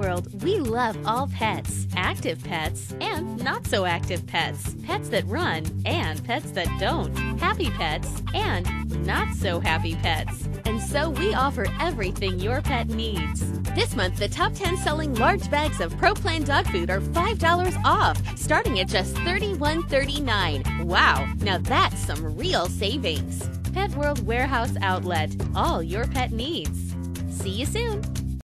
World, we love all pets active pets and not so active pets, pets that run and pets that don't, happy pets and not so happy pets. And so we offer everything your pet needs. This month, the top 10 selling large bags of Pro Plan dog food are $5 off, starting at just $31.39. Wow, now that's some real savings. Pet World Warehouse Outlet, all your pet needs. See you soon.